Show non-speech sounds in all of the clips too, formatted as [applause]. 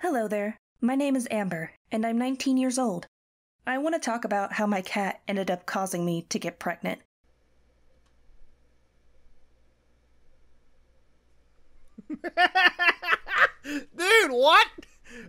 Hello there. My name is Amber, and I'm 19 years old. I want to talk about how my cat ended up causing me to get pregnant. [laughs] Dude, what?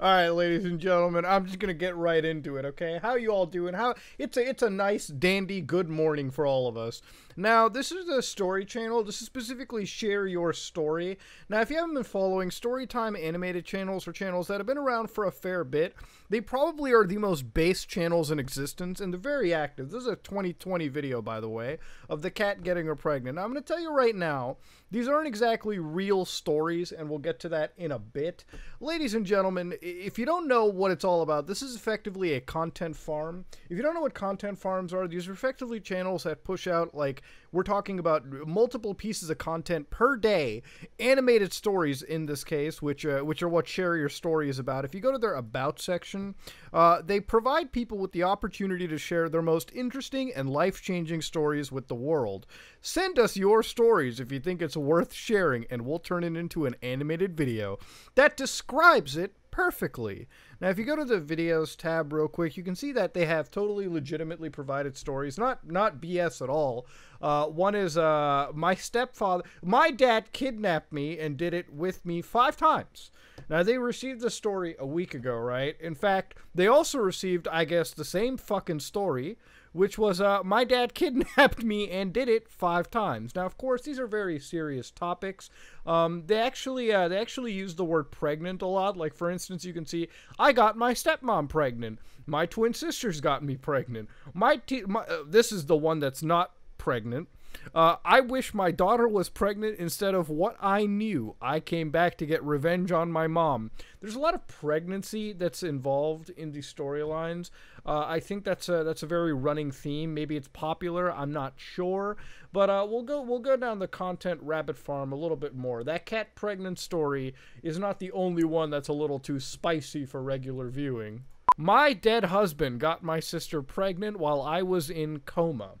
All right, ladies and gentlemen, I'm just gonna get right into it. Okay, how you all doing? How it's a it's a nice dandy good morning for all of us. Now, this is a story channel. This is specifically share your story. Now, if you haven't been following Storytime animated channels or channels that have been around for a fair bit, they probably are the most base channels in existence and they're very active. This is a 2020 video, by the way, of the cat getting her pregnant. Now, I'm going to tell you right now, these aren't exactly real stories, and we'll get to that in a bit. Ladies and gentlemen, if you don't know what it's all about, this is effectively a content farm. If you don't know what content farms are, these are effectively channels that push out like we're talking about multiple pieces of content per day, animated stories in this case, which uh, which are what Share Your Story is about. If you go to their About section, uh, they provide people with the opportunity to share their most interesting and life changing stories with the world. Send us your stories if you think it's worth sharing, and we'll turn it into an animated video that describes it perfectly. Now, if you go to the videos tab real quick, you can see that they have totally legitimately provided stories, not not BS at all. Uh, one is uh, my stepfather, my dad kidnapped me and did it with me five times. Now, they received the story a week ago, right? In fact, they also received, I guess, the same fucking story which was uh, my dad [laughs] kidnapped me and did it five times. Now, of course, these are very serious topics. Um, they actually uh, they actually use the word pregnant a lot. Like for instance, you can see I got my stepmom pregnant. My twin sisters got me pregnant. My, t- my uh, this is the one that's not pregnant. Uh, I wish my daughter was pregnant instead of what I knew. I came back to get revenge on my mom. There's a lot of pregnancy that's involved in these storylines. Uh, I think that's a that's a very running theme. Maybe it's popular. I'm not sure, but uh, we'll go we'll go down the content rabbit farm a little bit more. That cat pregnant story is not the only one that's a little too spicy for regular viewing. My dead husband got my sister pregnant while I was in coma.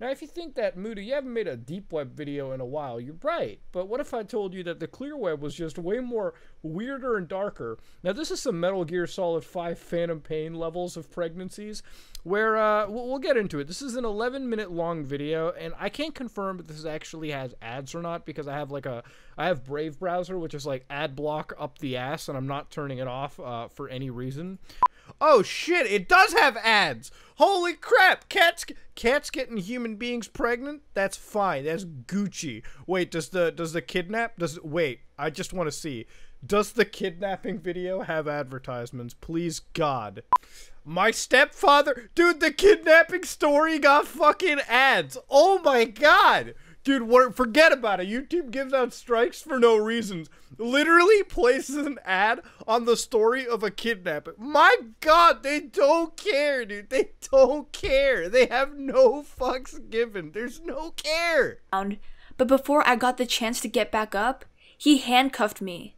Now, if you think that, Moody, you haven't made a deep web video in a while, you're right. But what if I told you that the clear web was just way more weirder and darker? Now, this is some Metal Gear Solid 5 Phantom Pain levels of pregnancies, where uh, we'll, get into it. This is an 11 minute long video, and I can't confirm if this actually has ads or not because I have like a I have Brave browser, which is like ad block up the ass, and I'm not turning it off uh, for any reason. Oh shit, it does have ads. Holy crap, cats cats getting human beings pregnant? That's fine. That's Gucci. Wait, does the does the kidnap does wait, I just want to see. Does the kidnapping video have advertisements? Please God. My stepfather, dude, the kidnapping story got fucking ads. Oh my god. Dude, what, forget about it. YouTube gives out strikes for no reasons. Literally places an ad on the story of a kidnapping. My god, they don't care, dude. They don't care. They have no fucks given. There's no care. But before I got the chance to get back up, he handcuffed me.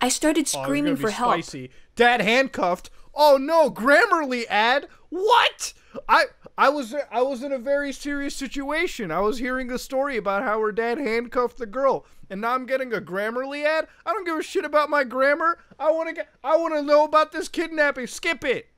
I started oh, screaming oh, for spicy. help. Dad handcuffed. Oh no, Grammarly ad. What? I I was I was in a very serious situation. I was hearing the story about how her dad handcuffed the girl, and now I'm getting a Grammarly ad. I don't give a shit about my grammar. I want to get I want to know about this kidnapping. Skip it.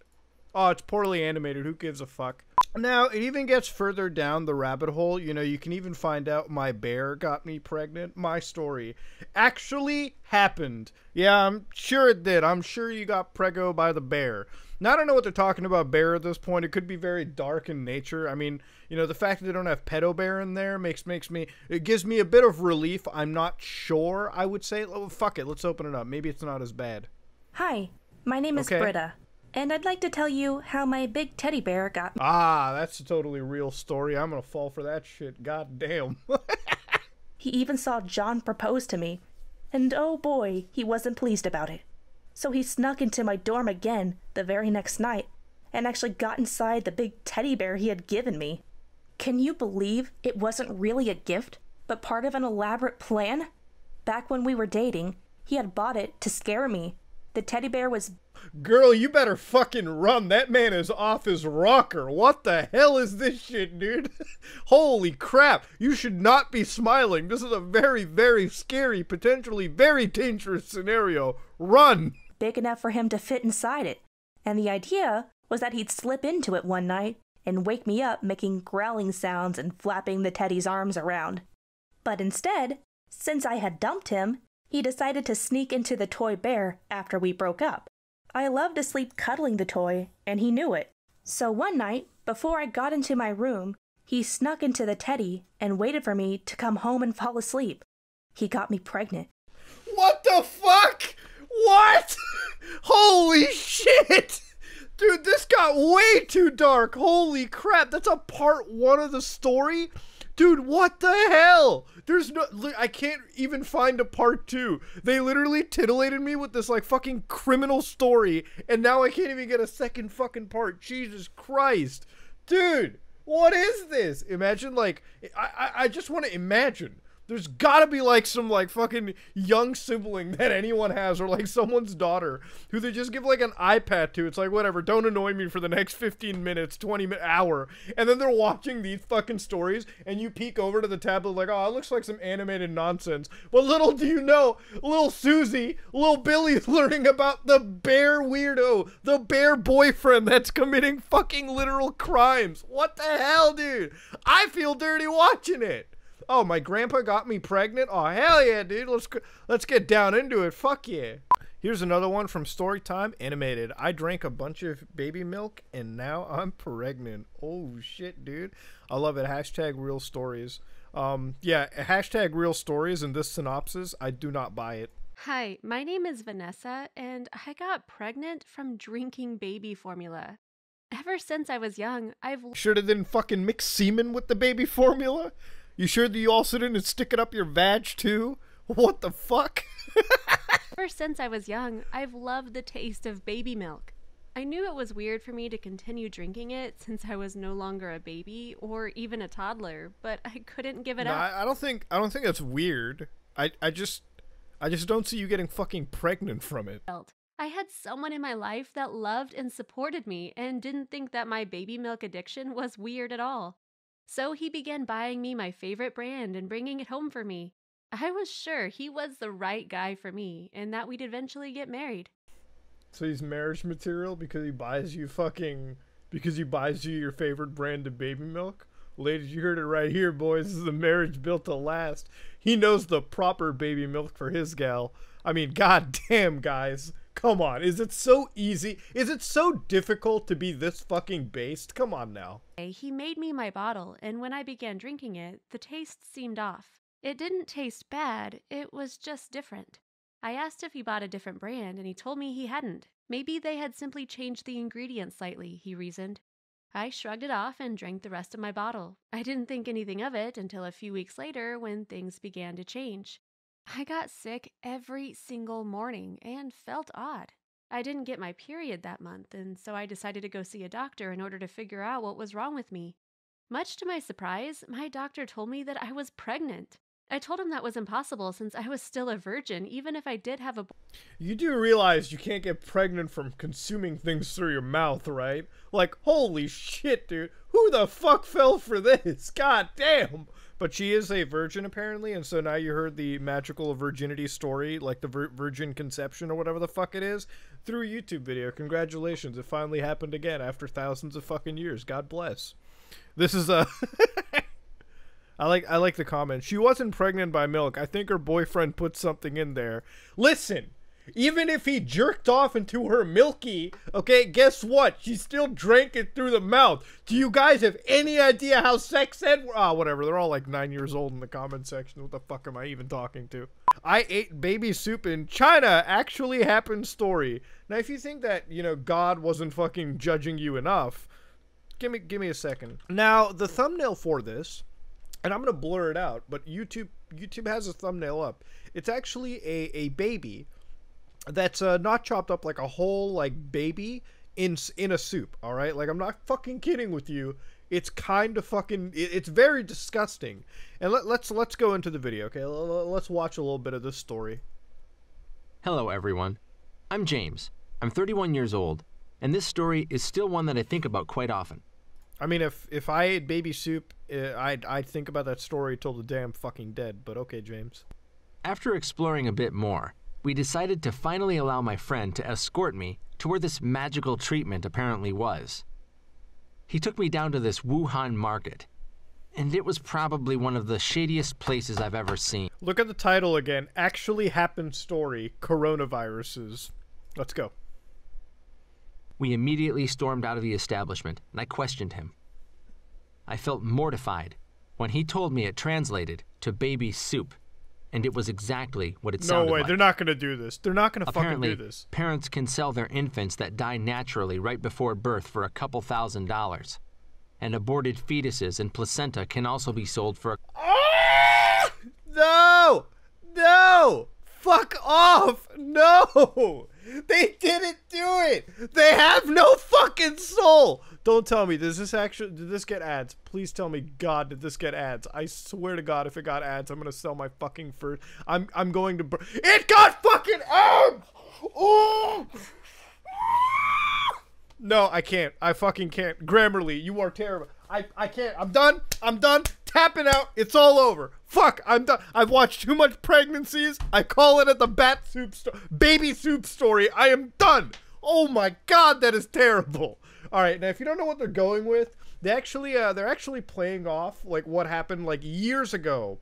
Oh, it's poorly animated. Who gives a fuck? Now, it even gets further down the rabbit hole. You know, you can even find out my bear got me pregnant. My story actually happened. Yeah, I'm sure it did. I'm sure you got prego by the bear. Now, I don't know what they're talking about bear at this point. It could be very dark in nature. I mean, you know, the fact that they don't have pedo bear in there makes makes me it gives me a bit of relief. I'm not sure. I would say, oh, fuck it. Let's open it up. Maybe it's not as bad. Hi, my name is okay. Britta and I'd like to tell you how my big teddy bear got. Ah, that's a totally real story. I'm gonna fall for that shit. God damn. [laughs] he even saw John propose to me, and oh boy, he wasn't pleased about it. So he snuck into my dorm again the very next night and actually got inside the big teddy bear he had given me. Can you believe it wasn't really a gift, but part of an elaborate plan? Back when we were dating, he had bought it to scare me. The teddy bear was Girl, you better fucking run. That man is off his rocker. What the hell is this shit, dude? [laughs] Holy crap. You should not be smiling. This is a very, very scary, potentially very dangerous scenario. Run. Big enough for him to fit inside it, and the idea was that he'd slip into it one night and wake me up making growling sounds and flapping the teddy's arms around. But instead, since I had dumped him, he decided to sneak into the toy bear after we broke up. I loved to sleep cuddling the toy, and he knew it. So one night, before I got into my room, he snuck into the teddy and waited for me to come home and fall asleep. He got me pregnant. What the fuck? What? Holy shit! Dude, this got way too dark. Holy crap, that's a part one of the story? Dude, what the hell? There's no. I can't even find a part two. They literally titillated me with this, like, fucking criminal story, and now I can't even get a second fucking part. Jesus Christ. Dude, what is this? Imagine, like, I, I, I just want to imagine there's gotta be like some like fucking young sibling that anyone has or like someone's daughter who they just give like an ipad to. It's like whatever don't annoy me for the next 15 minutes 20 minute hour. And then they're watching these fucking stories and you peek over to the tablet like oh it looks like some animated nonsense. But little do you know little susie little billy's learning about the bear weirdo the bear boyfriend that's committing fucking literal crimes. What the hell dude? I feel dirty watching it Oh, my grandpa got me pregnant? Oh, hell yeah, dude. Let's let's get down into it. Fuck yeah. Here's another one from Storytime Animated. I drank a bunch of baby milk and now I'm pregnant. Oh shit, dude. I love it. Hashtag real stories. Um, yeah, hashtag real stories in this synopsis. I do not buy it. Hi, my name is Vanessa, and I got pregnant from drinking baby formula. Ever since I was young, I've. Should have then fucking mix semen with the baby formula? You sure that you also didn't stick it up your vag too? What the fuck? [laughs] Ever since I was young, I've loved the taste of baby milk. I knew it was weird for me to continue drinking it since I was no longer a baby or even a toddler, but I couldn't give it no, up. I, I don't think I don't think that's weird. I I just I just don't see you getting fucking pregnant from it. I had someone in my life that loved and supported me and didn't think that my baby milk addiction was weird at all. So he began buying me my favorite brand and bringing it home for me. I was sure he was the right guy for me and that we'd eventually get married. So he's marriage material because he buys you fucking because he buys you your favorite brand of baby milk? Ladies, you heard it right here, boys. This is a marriage built to last. He knows the proper baby milk for his gal. I mean, [laughs] goddamn, guys. Come on, is it so easy? Is it so difficult to be this fucking based? Come on now. He made me my bottle, and when I began drinking it, the taste seemed off. It didn't taste bad, it was just different. I asked if he bought a different brand, and he told me he hadn't. Maybe they had simply changed the ingredients slightly, he reasoned. I shrugged it off and drank the rest of my bottle. I didn't think anything of it until a few weeks later when things began to change. I got sick every single morning and felt odd. I didn't get my period that month, and so I decided to go see a doctor in order to figure out what was wrong with me. Much to my surprise, my doctor told me that I was pregnant. I told him that was impossible since I was still a virgin, even if I did have a. You do realize you can't get pregnant from consuming things through your mouth, right? Like, holy shit, dude. Who the fuck fell for this? [laughs] God damn. But she is a virgin apparently, and so now you heard the magical virginity story, like the vir- virgin conception or whatever the fuck it is, through a YouTube video. Congratulations, it finally happened again after thousands of fucking years. God bless. This is a. [laughs] I like I like the comment. She wasn't pregnant by milk. I think her boyfriend put something in there. Listen, even if he jerked off into her milky, okay, guess what? She still drank it through the mouth. Do you guys have any idea how sex ed? Ah, oh, whatever. They're all like nine years old in the comment section. What the fuck am I even talking to? I ate baby soup in China. Actually happened story. Now, if you think that you know God wasn't fucking judging you enough, give me give me a second. Now, the thumbnail for this, and I'm gonna blur it out, but YouTube YouTube has a thumbnail up. It's actually a a baby that's uh, not chopped up like a whole like baby in in a soup. All right, like I'm not fucking kidding with you. It's kind of fucking. It, it's very disgusting. And let, let's let's go into the video. Okay, let's watch a little bit of this story. Hello, everyone. I'm James. I'm 31 years old, and this story is still one that I think about quite often. I mean, if if I ate baby soup, uh, I'd I'd think about that story till the day I'm fucking dead. But okay, James. After exploring a bit more, we decided to finally allow my friend to escort me to where this magical treatment apparently was. He took me down to this Wuhan market, and it was probably one of the shadiest places I've ever seen. Look at the title again Actually Happened Story Coronaviruses. Let's go. We immediately stormed out of the establishment, and I questioned him. I felt mortified when he told me it translated to baby soup and it was exactly what it no sounded like. No way, they're not going to do this. They're not going to fucking do this. Parents can sell their infants that die naturally right before birth for a couple thousand dollars. And aborted fetuses and placenta can also be sold for a. Ah! No! No! Fuck off! No! They didn't do it! They have no fucking soul! Don't tell me. Does this actually? Did this get ads? Please tell me, God, did this get ads? I swear to God, if it got ads, I'm gonna sell my fucking first. I'm I'm going to. It got fucking ads. Oh. No, I can't. I fucking can't. Grammarly, you are terrible. I, I can't. I'm done. I'm done. Tapping out. It's all over. Fuck. I'm done. I've watched too much pregnancies. I call it at the bat soup baby soup story. I am done. Oh my god, that is terrible. All right, now if you don't know what they're going with, they actually uh, they're actually playing off like what happened like years ago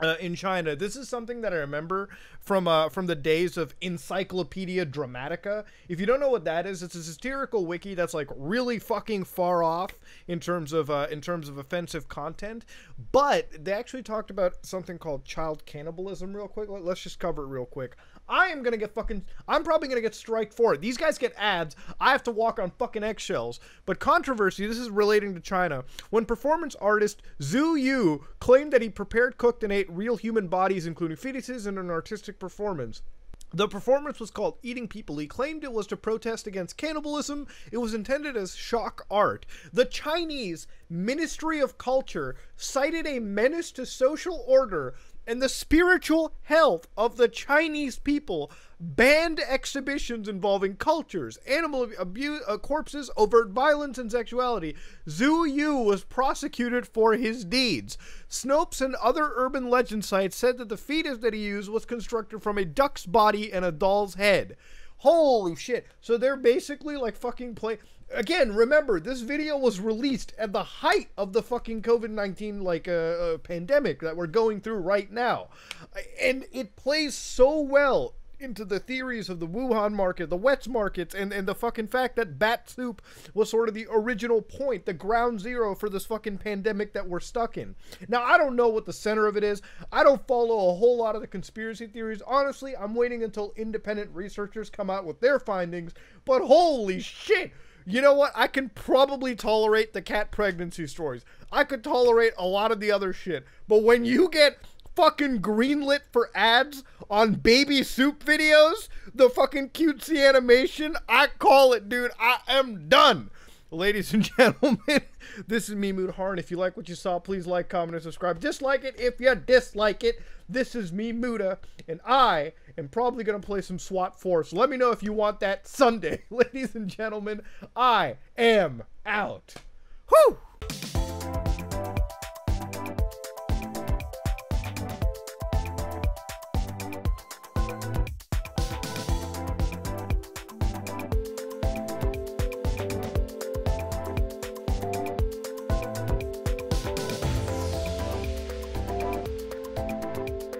uh, in China. This is something that I remember from uh, from the days of Encyclopedia Dramatica. If you don't know what that is, it's a satirical wiki that's like really fucking far off in terms of uh, in terms of offensive content. But they actually talked about something called child cannibalism real quick. Let's just cover it real quick. I am gonna get fucking. I'm probably gonna get strike for it. These guys get ads. I have to walk on fucking eggshells. But controversy. This is relating to China. When performance artist Zhu Yu claimed that he prepared, cooked, and ate real human bodies, including fetuses, in an artistic performance. The performance was called Eating People. He claimed it was to protest against cannibalism. It was intended as shock art. The Chinese Ministry of Culture cited a menace to social order and the spiritual health of the Chinese people banned exhibitions involving cultures, animal abuse, uh, corpses, overt violence, and sexuality. Zhu Yu was prosecuted for his deeds. Snopes and other urban legend sites said that the fetus that he used was constructed from a duck's body and a doll's head. Holy shit. So they're basically like fucking play again, remember this video was released at the height of the fucking COVID nineteen like uh, uh, pandemic that we're going through right now, and it plays so well into the theories of the Wuhan market, the wets markets, and, and the fucking fact that bat soup was sort of the original point, the ground zero for this fucking pandemic that we're stuck in. Now, I don't know what the center of it is. I don't follow a whole lot of the conspiracy theories. Honestly, I'm waiting until independent researchers come out with their findings, but holy shit! You know what? I can probably tolerate the cat pregnancy stories. I could tolerate a lot of the other shit. But when you get fucking greenlit for ads on baby soup videos, the fucking cutesy animation, I call it, dude. I am done. Ladies and [laughs] gentlemen, this is me, Mutahar. If you like what you saw, please like, comment, and subscribe. Dislike it if you dislike it. This is me, Muda, and I am probably going to play some SWAT 4. Let me know if you want that Sunday. [laughs] Ladies and gentlemen, I am out. Whew!